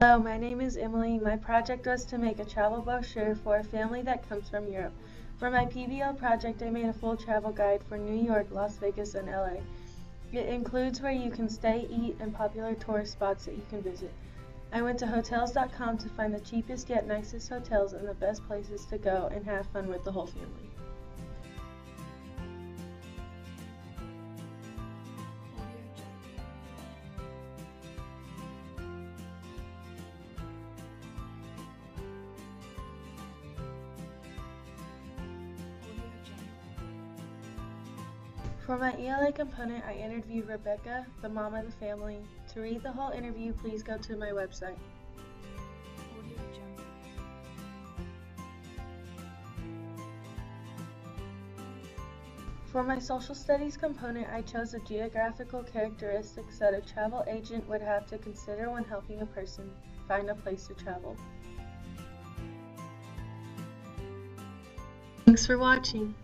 Hello, my name is Emily. My project was to make a travel brochure for a family that comes from Europe. For my PBL project, I made a full travel guide for New York, Las Vegas, and LA. It includes where you can stay, eat, and popular tourist spots that you can visit. I went to Hotels.com to find the cheapest yet nicest hotels and the best places to go and have fun with the whole family. For my ELA component, I interviewed Rebecca, the mom of the family. To read the whole interview, please go to my website. For my social studies component, I chose the geographical characteristics that a travel agent would have to consider when helping a person find a place to travel. Thanks for watching.